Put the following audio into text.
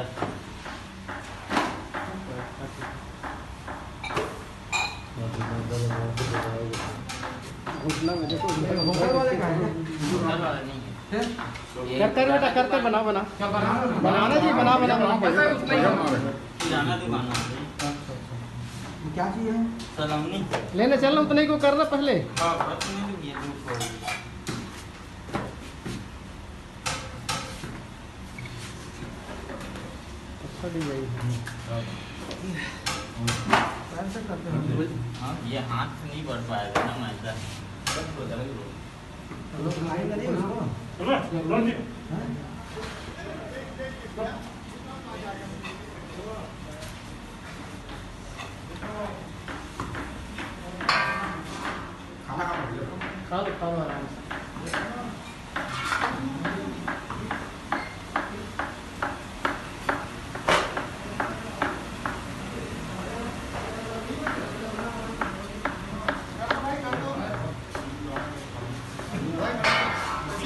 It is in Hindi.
भैया घुटना में देखो ऊपर वाले का है ऊपर वाला नहीं है फिर कर कर बेटा कर कर बना बना। बना बनाना जी बना बना बना। है क्या चीज़ है? सलामनी। लेने चलना उतने को करना पहले। हाँ बस नहीं तो ये दूर पड़ी अच्छा डिज़ाइन ऐसे करते हैं ये हाथ से नहीं बढ़ पाएगा ना खा लो खा लो खा लो आराम से